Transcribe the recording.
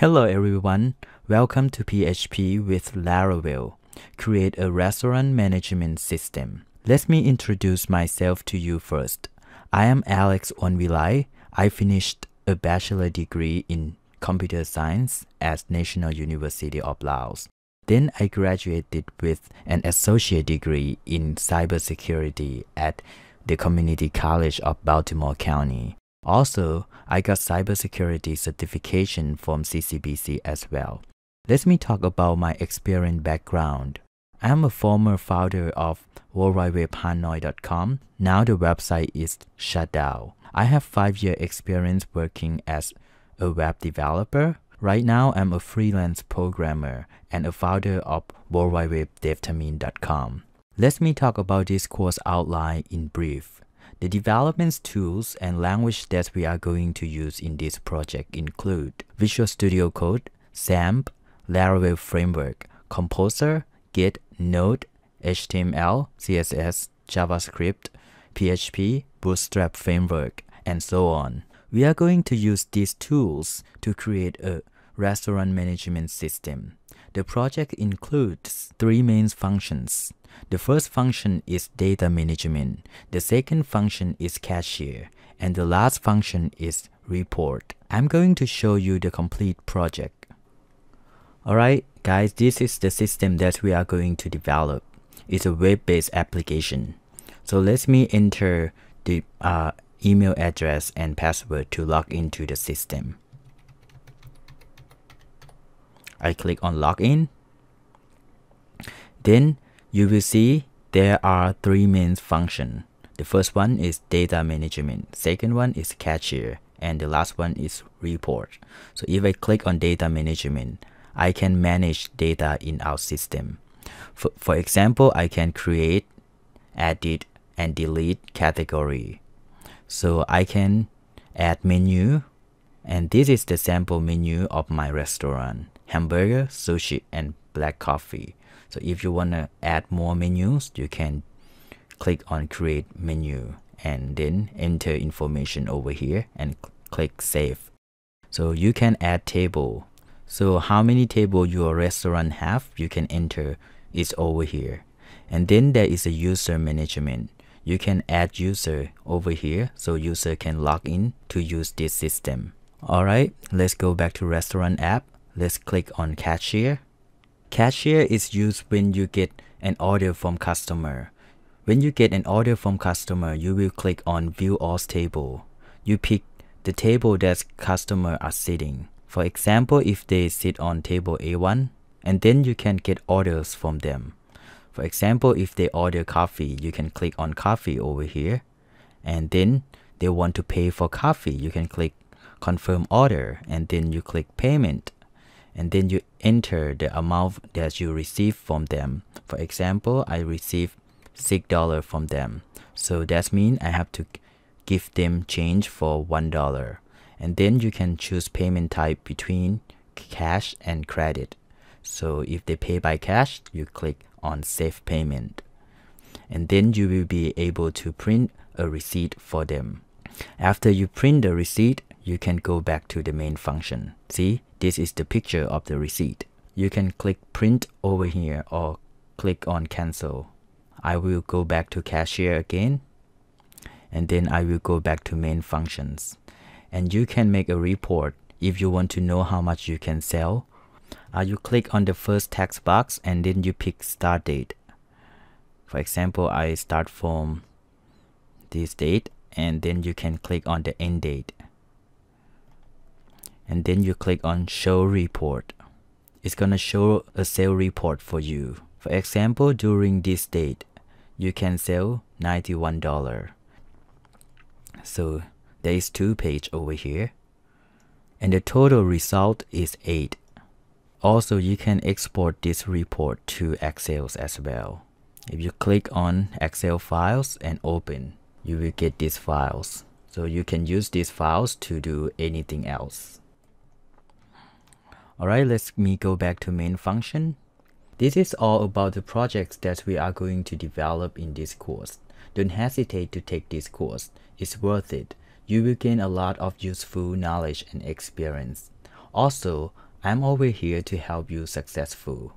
Hello everyone, welcome to PHP with Laravel. Create a restaurant management system. Let me introduce myself to you first. I am Alex Onvilai. I finished a bachelor degree in computer science at National University of Laos. Then I graduated with an associate degree in cybersecurity at the Community College of Baltimore County. Also, I got cybersecurity certification from CCBC as well. Let me talk about my experience background. I am a former founder of WorldWideWebHanoi.com. Now the website is shut down. I have five year experience working as a web developer. Right now, I'm a freelance programmer and a founder of WorldWideWebDevTamin.com. Let me talk about this course outline in brief. The development tools and language that we are going to use in this project include Visual Studio Code, XAMPP, Laravel Framework, Composer, Git, Node, HTML, CSS, JavaScript, PHP, Bootstrap Framework, and so on. We are going to use these tools to create a restaurant management system. The project includes three main functions. The first function is data management, the second function is cashier, and the last function is report. I'm going to show you the complete project. Alright guys, this is the system that we are going to develop. It's a web-based application. So let me enter the uh, email address and password to log into the system. I click on login. Then you will see there are three main functions. The first one is data management, second one is cashier, and the last one is report. So if I click on data management, I can manage data in our system. For, for example, I can create, edit, and delete category. So I can add menu, and this is the sample menu of my restaurant, hamburger, sushi, and black coffee. So if you want to add more menus, you can click on create menu and then enter information over here and click save. So you can add table. So how many table your restaurant have, you can enter is over here. And then there is a user management. You can add user over here so user can log in to use this system. Alright, let's go back to restaurant app. Let's click on cashier Cashier is used when you get an order from customer. When you get an order from customer, you will click on View All Table. You pick the table that customer are sitting. For example, if they sit on table A1, and then you can get orders from them. For example, if they order coffee, you can click on coffee over here. And then they want to pay for coffee, you can click confirm order and then you click payment and then you enter the amount that you receive from them. For example, I receive six dollar from them, so that means I have to give them change for one dollar. And then you can choose payment type between cash and credit. So if they pay by cash, you click on save payment. And then you will be able to print a receipt for them. After you print the receipt, you can go back to the main function. See, this is the picture of the receipt. You can click print over here or click on cancel. I will go back to cashier again and then I will go back to main functions. And you can make a report if you want to know how much you can sell. Uh, you click on the first text box and then you pick start date. For example, I start from this date and then you can click on the end date and then you click on show report. It's gonna show a sale report for you. For example during this date you can sell $91 so there is two page over here and the total result is 8 also you can export this report to Excel as well. If you click on Excel files and open you will get these files. So you can use these files to do anything else Alright, let me go back to main function. This is all about the projects that we are going to develop in this course. Don't hesitate to take this course. It's worth it. You will gain a lot of useful knowledge and experience. Also, I'm always here to help you successful.